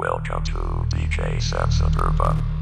Welcome to DJ Samson Urban.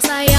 más allá.